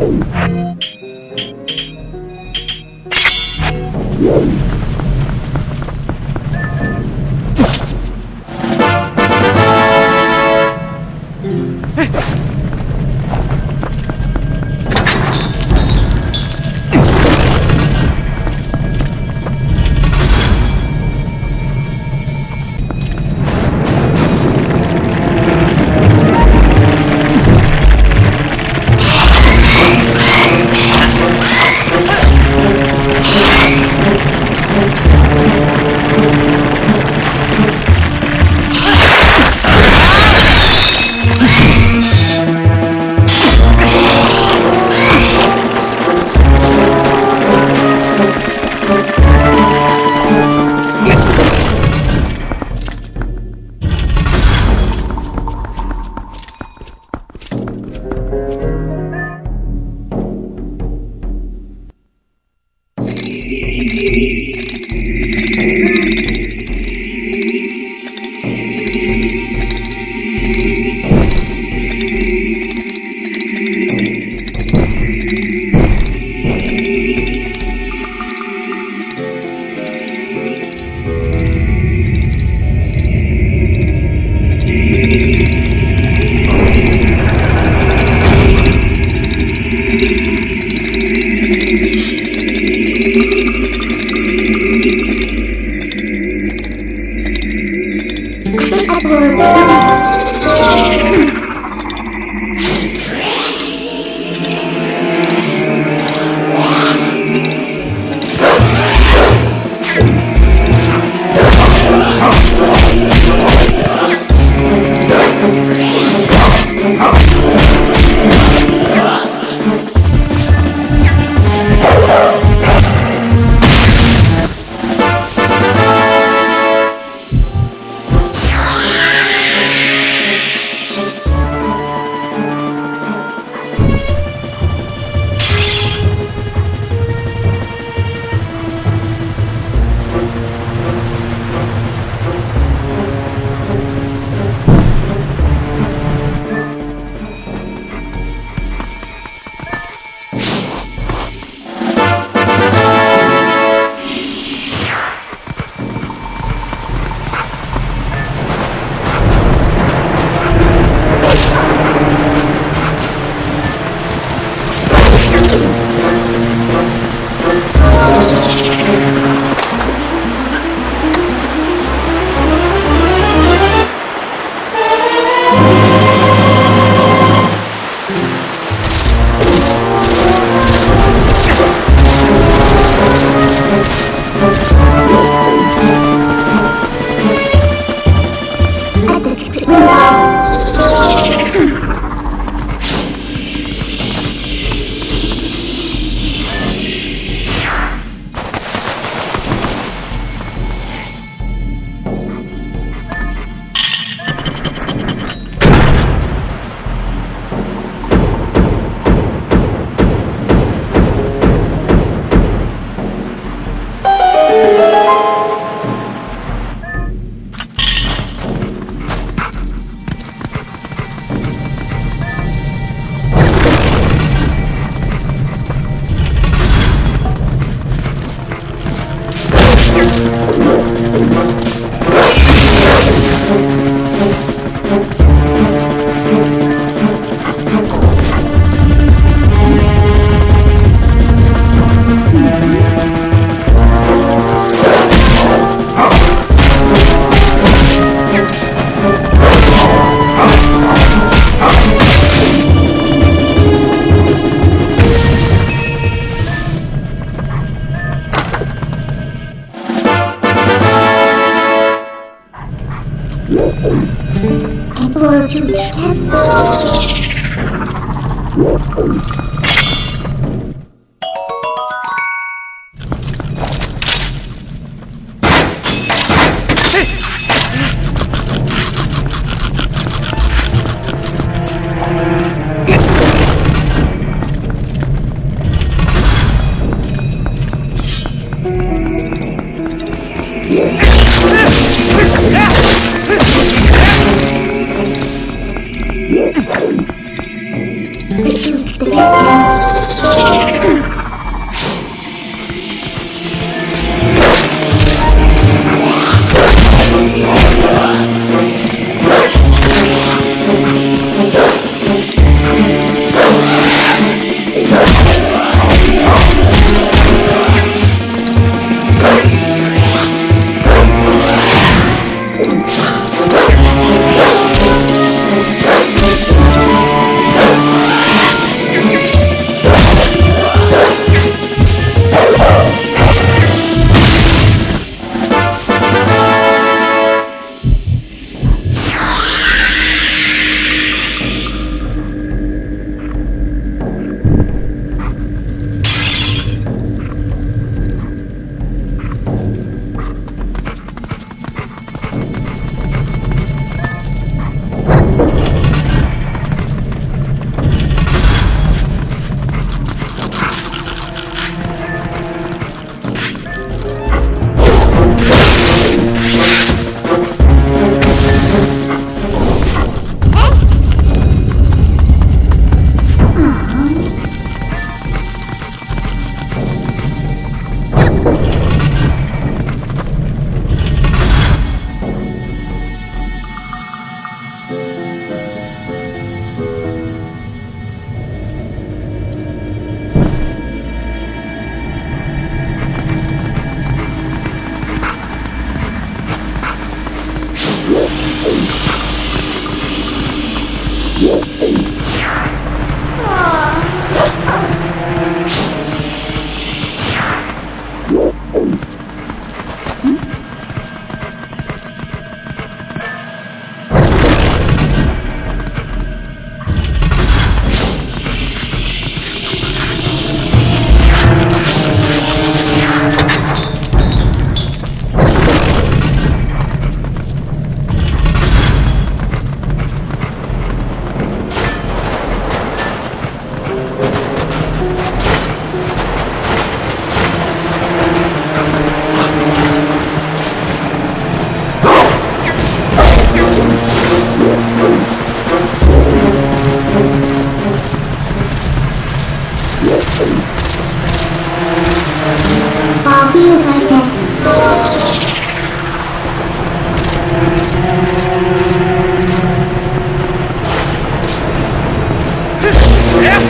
Thank you. Hey! Yeah.